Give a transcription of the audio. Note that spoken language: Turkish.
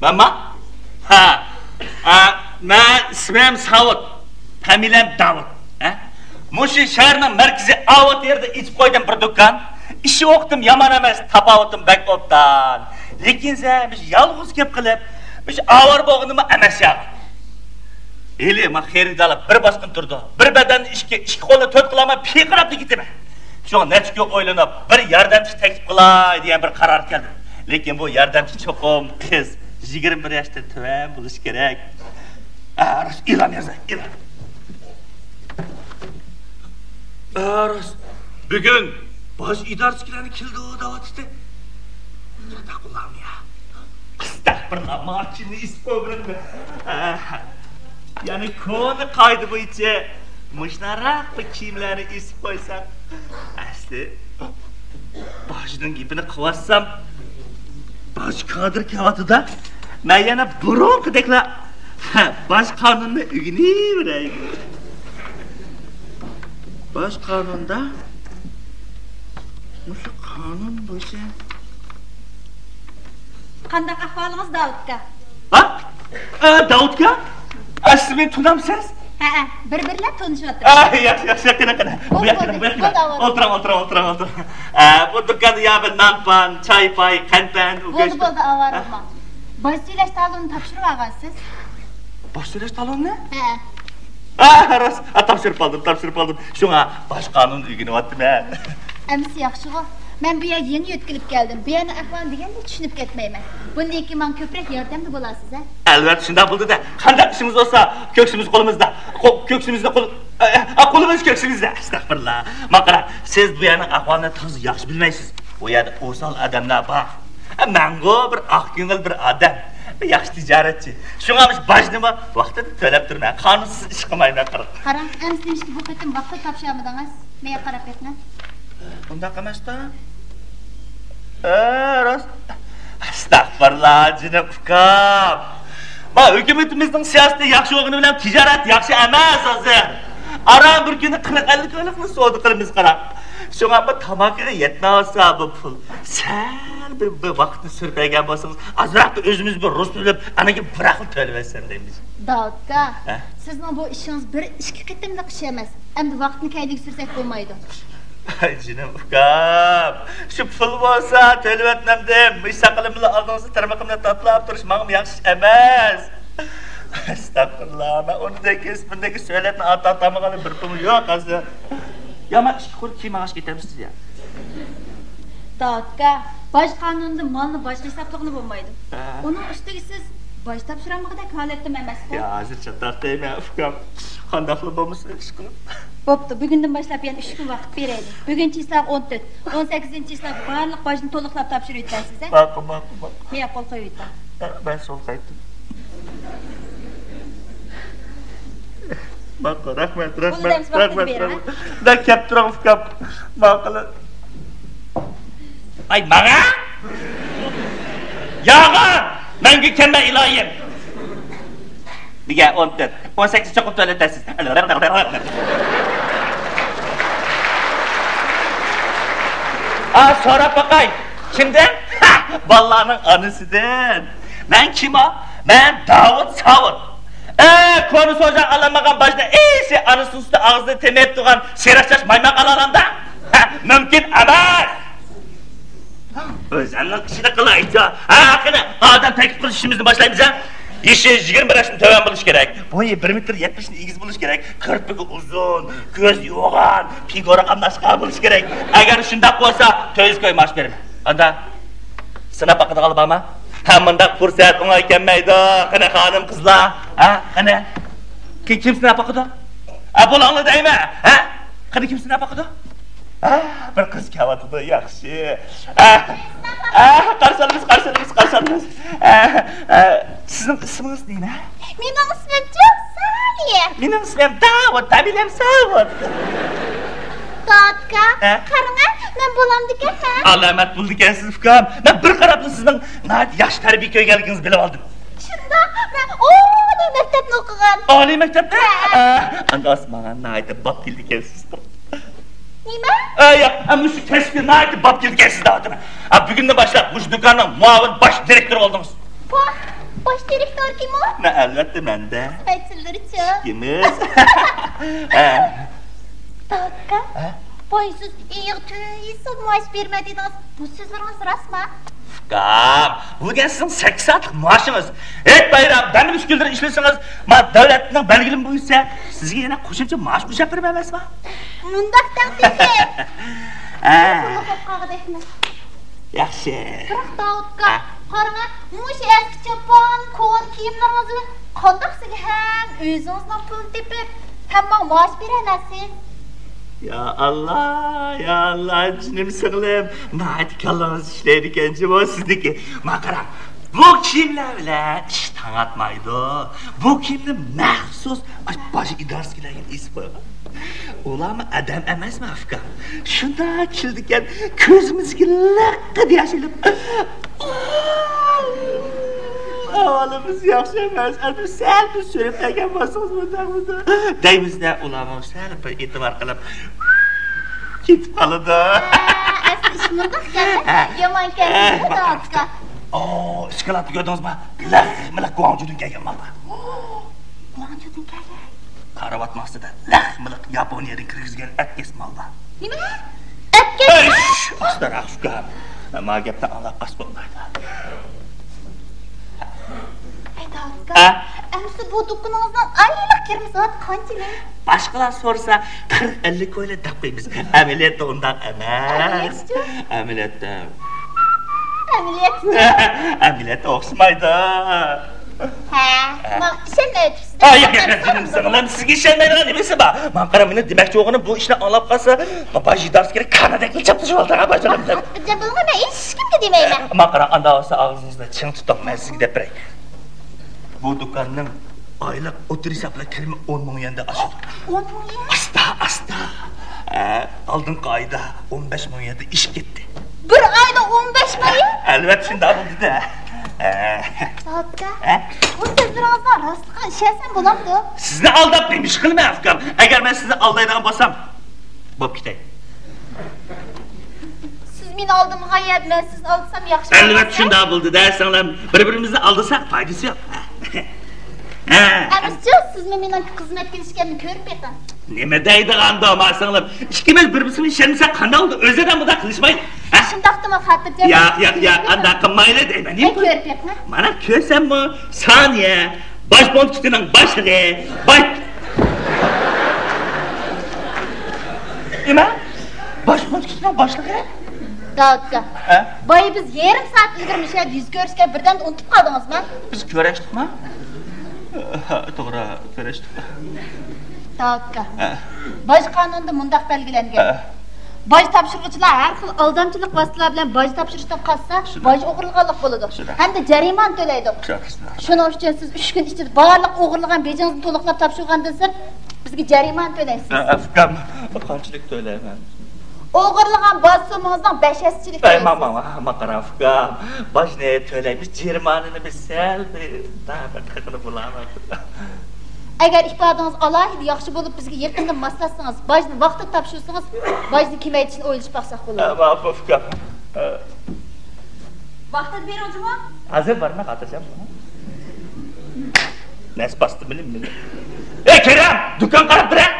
Мама? Ха. А, на смем савыт. Фамилиям Давыт. Мушу шарның мәркізі ауыт ерді ичіп қойдым бір дүкан. Іші оқытым яман емес тапауытым бәк оптан. Лекен зә, біз ялғыз кеп қылып, біз ауар боғыныма әмәс яғы. Еле, ма херидалы бір басқын тұрды. Бір бәдән ішке, ішкі қолы төрт қылама пиқырапты кетіме. Шоң нәтіке ойланып, бір ярдамшы тәкіп қылай деген бір қарар келді. Lekin бу yordamchi cho'qim tez 21 yaşta tüven buluş gerek. Aras ilan yazı, ilan. Aras, bugün baş idarecilerini kildi o davat işte. Nerede kulağım ya? Estağfurullah, mahkini ispogren mi? Yani konu kaydı bu içe. Mışnarak bu kiyimlerini isip koysak. Asli, başının gibini kıvassam, baş kadir kağıtıda, ben yana burun kıdekla, baş kanununu ügünü vereyim. Baş kanunda, Mushu qonun bo'lsa qandaq ahvolingiz davudka ha? Davudga siz meni tunamsiz ha ha bir birlab tanishyapti yaxshi yaxshi qana bu yoqqa bu Bo'ldi, o'tiring o'tiring o'tiring o'tiring bu do'konda ya bir nanpan choy pay qandpan bo'ldi bo'ldi bosh siylash talonini topshirib olgansiz bosh siylash talonni ha ha rost topshirib qoldim topshirib qoldim shunga bosh qonun o'rganyaptim amsi yaxshigo men bu yerga yangi yetkilib keldim bu yerni ahvolini deganda tushunib ketmayman bundan keyin man ko'proq yordamda bo'lasiz a albatta shundoq bo'ldida qanday ishimiz bo'lsa ko'ksimiz qo'limizda ko'ksimizda qo'l qo'limiz ko'ksimizda astag'firullah man qarang siz bu yerni ahvolini toza yaxshi bilmaysiz bu yerda o'sal odamlar bor mango bir oq ko'ngil bir odam. Yaxshi tijoratchi. Shunga biz bojnimi vaqtida to'lab turmay qonunsiz ish qilmayman qarang qarang amsi ishga bu qatim vaqtda topshirolmadingiz menga qarab ketmang? Bundoq emasda rost. Astag'firullah jinim ukam ma hukumatimizning siyosati yaxshi bo'lgani bilan tijorat yaxshi emas hozir. Aram bir kuni qirq ellik o'liqni savdo qilamiz соң апа тамақ ет насабы пұл сәл бір уақытын сүрпәйген болсаңыз азырақ өзіміз бір рус біліп анан кейін бір дейміз дауытка ә? сіздің бұл ішіңіз бір ішкі қитымдық іш емес әмді уақытын кәйлік сүрсек болмайды жинім ұқам шу пұл болса төліп өтінем деп мыш сақылымды алдыңызды тармағымды татлап тұрыш маған жақсы емес Estağfurullah. Ben onu da kesmindeki söyletme. Hatta tamam bir pul. Yo man ishga qo'l kiyim olishga ketamsiz ya davudka bosh qonunda molni boshqa hisoblig'ini bo'lmaydi. Uning ustiga siz bosh topshirolmag'idek holatda emas yo hozircha tortayman ukam qandoqli bo'lmasa ish qilib. Bo'pti bugundan boshlab yana uch kun vaqt beraylik. Bugun chislab o'n to'rt o'n sakkizinchi chislab barliq boshni to'liqlab topshirib yetasiz a ma'qul ma'qul ma'qul. Qo'l qo'yib yetaman ben sol qaytdim Qo'lidamiz vaqtini rahmat ber, rahmat da turing ukam ma'qul ay maga yog'i menga kelma iloyim degan o'n to'rt o'n sakkiz cho'qib to'latasiz a so'rab boqay kimdan bolalarning onasidan man kim o? Man davud savut Ee, konu soca alamağan başına iyisi anısı üstü ağzını temeyip duran şerefsiz maymak Мүмкін mümkün emez. Özenlik kişide kılaydı. Ha, hakkını, adam teklif kılış işimizni başlayayım ha. İşi 21 yaşın töven buluş gerek. Boyu 1 metre 70 igiz buluş gerek. Kırpıgı uzun, göz yoğan, figura qamlaşqa buluş gerek. Eğer. Anda. Bundaq fursat o'ngay kelmaydi qani xonim qizlar ha? Qani kim kim sinab boqadi ha bo'langlar deyman ha? Qani kim sinab boqadi Ah, bir. Ah, ah, qarshi olamiz, qarshi olamiz, qarshi olamiz. Ah, ah, Sizning ismingiz nima? mening ismim Solih. Mening ismim Davud, familiyam Savud. Davudka Ha? Qarang men bo'lamdi ekanman Alomat bo'ldi ekansiz ukam. Men bir qarab sizning nayt yaxshi tarbiya ko'rganligingizni bilib oldim. shundoq men oliy maktabni o'qigan Oliy maktabda? Ah, Anda osmonga nayt bab keldi ekansiz. nima Ay, ama şu keskin nayt bab keldi ekansiz dedim. Ha, bugundan boshlab bu do'konning muavin bosh direktori oldingiz. bu Baş direktör kim o? Ne elbette bende. Meçhulları Kimiz? He. Dakika. Siz iyi tüyüsün maaş vermediniz. Bu sözleriniz rastma. Gap, bu gelsin 8 saatlik maaşınız. Evet bayram, benim üç gündür işlesiniz. Ma devletinin belgili buysa, sizge yine koşunca maaş mı yapırım emez mi? Bunu kopkağı dekmez. yaxshi. Biroq Davudga qarang, mush eski chopon, ko'n kiyimlaringizni qandoq sizga ham o'zingizdan pul tepib, hamma maosh berasiz. Ya Allah, ya Allah, cinim singlim. Nayt kallangiz ishlaydi ekan, bu sizniki. Ma qarang, bu kiyimlar bilan ish tangatmaydi. Bu kiyimni maxsus boshi idorasidagilar isib qo'ygan. Ularmi adam emasmi afka? Shunda kildi ekan, ko'zimizga liqqa yashilib. Ahvolimiz yaxshi emas. Ana sal bir suriblagan bo'lsangiz bundoq bundoq. Deymizda ulamo sal bir e'tibor qilib ketib qoladi. Ishmirdiq katta, yomon katta, otqa. Oh, Oo, ishkalat tugadingizmi? Billah, millah guanjudin kelganman. Guanjudin kelgan. Karavat masjida lah miliq Yaponiyadan kirgizgan atkas molda. Nima? Atkas? Ustara, ustara. Ama gepte anglab kas bulmaydı. Ha? Amsi bu do'koningizdan oylik kirmi soat qanchalar? Boshqalar so'rasa 40-50 ko'yla deb qo'yamiz. Amaliyotda undoq emas. Amaliyotda Amaliyot. amaliyotda o'xshamaydi. Ha, men ishonmay o'tibsiz. Ay, yo'q, yo'q, yo'q, singlim, sizga ishonmaydigan nimasi bor? Men qara meni demakchi o'g'ini bu ishni anlab qolsa, bajidarsga Kanadaga chaptirish oldi, ha, bajarim deb. Jabulga men hech kimga demayman. Men qara anda olsa ching tuting, men sizga deb beray. Bu do'konning oylik o'tir hisoblab kirimi 10 ming yenda oshadi. 10 ming. Asta, asta. Oldingi oyda 15 ming yenda ish ketdi. Bir oyda 15 ming. Albatta shunday bo'ldi-da. Soatga. Ha? Bu so'zlaringizdan rostlikqa ishonsam bo'lamdi. Sizni aldab nemish qilma afkam. Agar men sizni aldaydigan bo'lsam, bo'p ketay. Siz meni oldimga hayat, men sizni olsam yaxshi. Albatta shunday bo'ldi-da, singlim. Bir-birimizni aldasak foydasi yo'q. Ha. әмірші сіз менімен қызметке кешкенін көріп едім неме дейді қанда ма сіңлім бір бісімен шермесе қанда болды өзі адам бұда қылышмайды шындақты ма хатыржан яқ яқ яқ анда қылмайды деймін не көріп едім мана көрсем мұ сания башпонтүстінің башығы баш неме башпонтүстінің башығы Ha? Boya biz yarim soat ilgari yuz ko'rishga birdan unutib qoldingizmi? Biz ko'rashdikmi? Ha, to'g'ri, ko'rashdik. Davudga. Ha. Boj qonunida mundaq belgilangan. Boj topshiruvchilar har xil aldamchilik vositalar bilan boj topshirishdan qolsa, boj o'g'irlaganlik bo'ladi. Hamda jarimani to'laydi. Shuning uchun siz 3 kun ichida barliq o'g'irlagan bejingizni to'liqlab topshirgandan so'ng bizga jarimani to'laysiz. Qanchalik to'layman? Oğurluğan bozsumuzdan bəşəsçilik Ay, mama, makaravka, baş neye tölemiş cirmanını bir seldi. Daha ben takını bulamadım. Eğer ihbarınız alaydı, yaxşı bulup bizge yakında maslasınız, bacını vaxta tapşırsınız, bacını kime için oyuncu baksak olur. Ama babka. Vaxta bir hocam o? Hazır var mı? Atacağım bunu. Nes bastı bilim bilim. Ey Kerem! Dükkan karıp bre!